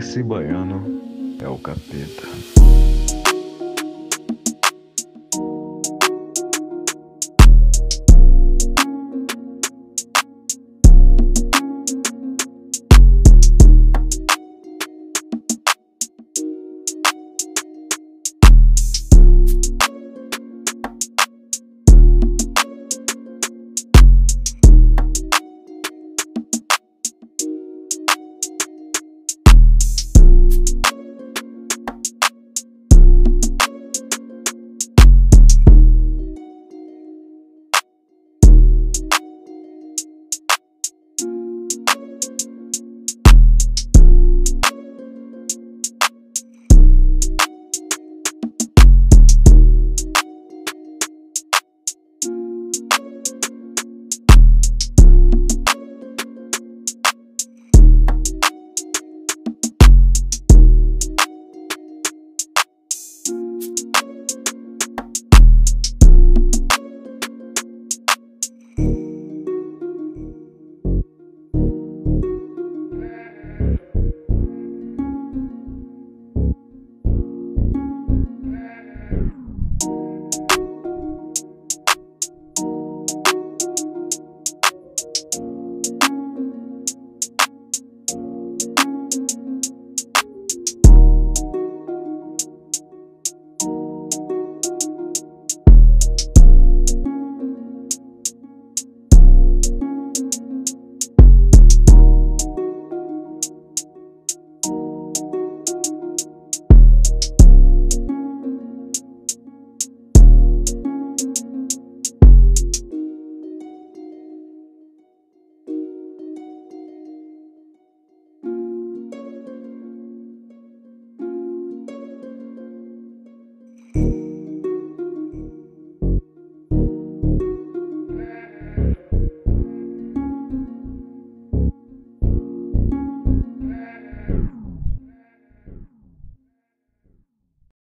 Esse baiano é o capeta.